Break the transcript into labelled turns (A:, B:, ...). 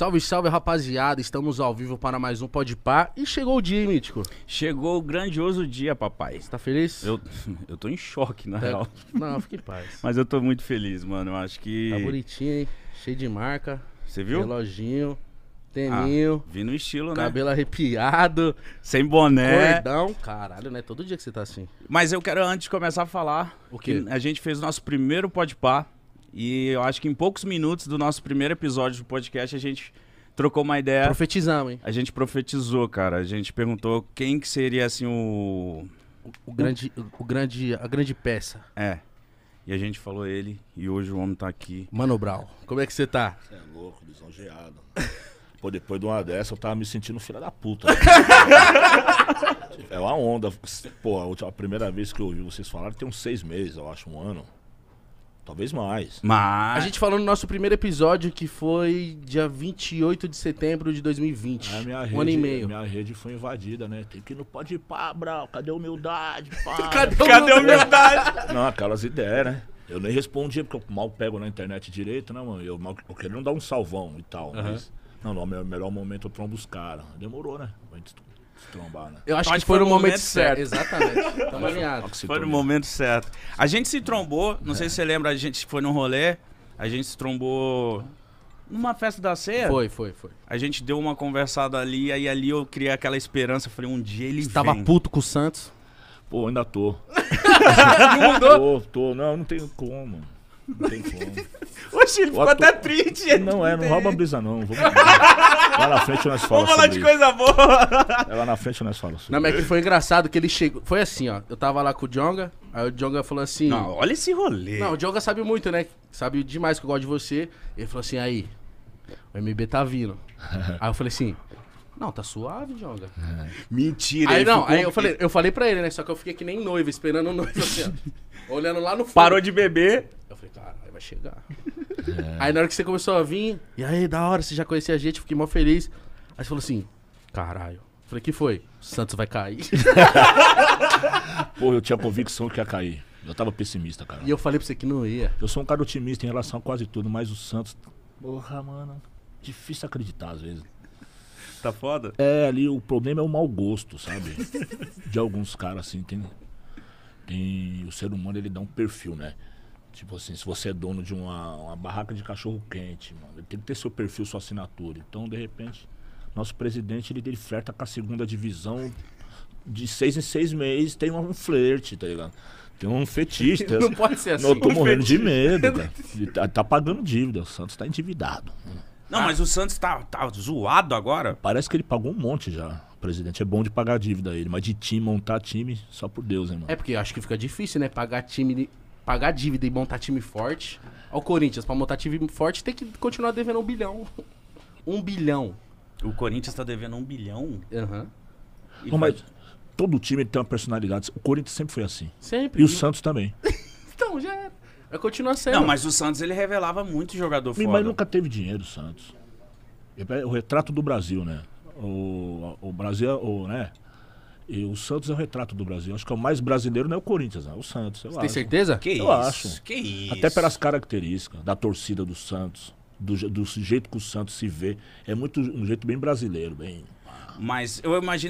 A: Salve, salve, rapaziada. Estamos ao vivo para mais um Pode Pá. E chegou o dia, hein, Mítico.
B: Chegou o grandioso dia, papai.
A: Você tá feliz?
B: Eu, eu tô em choque, na
A: É.
B: real.
A: Não, fique em paz.
B: Mas eu tô muito feliz, mano. Eu acho que.
A: Tá bonitinho, hein? Cheio de marca.
B: Você viu?
A: Reloginho.
B: Ah,
A: Teninho.
B: vi no estilo, né?
A: cabelo arrepiado.
B: Sem boné.
A: Cordão. Caralho, né? Todo dia que você tá assim.
B: Mas eu quero, antes de começar a falar,
A: O quê?
B: que a gente fez o nosso primeiro podpar. E eu acho que em poucos minutos do nosso primeiro episódio do podcast, a gente trocou uma ideia.
A: Profetizamos, hein?
B: A gente profetizou, cara. A gente perguntou quem que seria, assim, o...
A: O grande, o grande, a grande peça.
B: É. E a gente falou ele. E hoje o homem tá aqui.
A: Mano Brau, como é que você tá?
C: Você é louco, lisonjeado. Pô, depois de uma dessa, eu tava me sentindo filha da puta. é uma onda. Pô, a, última- a primeira vez que eu ouvi vocês falarem tem uns seis meses, eu acho, um ano. Talvez mais.
B: Mas...
A: A gente falou no nosso primeiro episódio que foi dia 28 de setembro de 2020.
C: Aí a minha
A: um ano e
C: rede,
A: meio.
C: minha rede foi invadida, né? Tem que ir no pode ir pá, Brau. Cadê a humildade? Pá?
A: Cadê,
B: Cadê a humildade?
C: Não, aquelas ideias, né? Eu nem respondia, porque eu mal pego na internet direito, né, mano? Eu, mal, eu queria dar um salvão e tal. Mas, não, no meu melhor momento eu trombo os caras. Demorou, né? Trombar, né?
A: Eu acho
B: Acho
A: que foi no
B: foi no
A: momento
B: momento
A: certo.
B: certo.
A: Exatamente. Tamo alinhado.
B: Foi no momento certo. A gente se trombou, não sei se você lembra, a gente foi num rolê, a gente se trombou numa festa da ceia.
A: Foi, foi, foi.
B: A gente deu uma conversada ali, aí ali eu criei aquela esperança, eu falei, um dia ele
A: Você tava
B: vem.
A: puto com o Santos.
C: Pô, ainda tô.
A: Não mudou?
C: Tô, tô. Não, não tem como. Não tem como.
B: Oxi, ele ficou até triste.
C: Não é, não rouba a brisa não. Vamos, lá na frente nós falamos
B: Vamos falar de coisa boa.
C: É lá na frente nós falamos sobre
A: Não, mas é que foi engraçado que ele chegou. Foi assim, ó. Eu tava lá com o Jonga, aí o Jonga falou assim.
B: Não, olha esse rolê.
A: Não, o Jonga sabe muito, né? Sabe demais que eu gosto de você. Ele falou assim, aí, o MB tá vindo. aí eu falei assim, não, tá suave, Jonga.
B: Mentira.
A: Aí não,
B: ficou-
A: aí eu falei, eu falei pra ele, né? Só que eu fiquei que nem noivo, esperando o noivo assim, ó. Olhando lá no fundo.
B: Parou de beber.
A: Falei, caralho, vai chegar. Aí na hora que você começou a vir, e aí, da hora, você já conhecia a gente, eu fiquei mó feliz. Aí você falou assim, caralho. Falei, que foi? O Santos vai cair.
C: Pô, eu tinha convicção que ia cair. Eu tava pessimista, cara.
A: e eu falei pra você que não ia.
C: Eu sou um cara otimista em relação a quase tudo, mas o Santos. Porra, mano. Difícil acreditar às vezes.
B: Tá foda?
C: É, ali o problema é o mau gosto, sabe? De alguns caras, assim, tem. Tem. O ser humano ele dá um perfil, né? Tipo assim, se você é dono de uma, uma barraca de cachorro quente, mano, ele tem que ter seu perfil, sua assinatura. Então, de repente, nosso presidente ele, ele flerta com a segunda divisão de seis em seis meses, tem um flerte, tá ligado? Tem um fetiche.
A: Não pode ser assim.
C: eu tô
A: Um
C: morrendo de medo, cara. Tá, tá pagando dívida, o Santos tá endividado.
B: Não, mas o Santos tá, tá zoado agora.
C: Parece que ele pagou um monte já. O presidente é bom de pagar dívida a ele, mas de time, montar time, só por Deus, hein, mano.
A: É porque eu acho que fica difícil, né? Pagar time, de- pagar dívida e montar time forte. Ó, o Corinthians, pra montar time forte, tem que continuar devendo um bilhão. Um bilhão.
B: O Corinthians tá devendo um bilhão.
A: Aham.
B: E
C: Não, mas
B: faz-
C: todo time tem uma personalidade. O Corinthians sempre foi assim.
A: Sempre.
C: E o Santos também.
A: Então, já era. Vai continuar sendo.
B: Não, mas o Santos ele revelava muito jogador foda.
C: Mas nunca teve dinheiro, o Santos. É o retrato do Brasil, né? O, o Brasil, o, né? E o Santos é o retrato do Brasil. Acho que é o mais brasileiro não é o Corinthians, é o Santos. Eu
A: Tem
C: acho.
A: certeza?
B: Que
C: Eu
B: isso?
C: acho.
B: Que isso?
C: Até pelas características da torcida do Santos, do, do jeito que o Santos se vê. É muito um jeito bem brasileiro, bem.
B: Mas eu imagino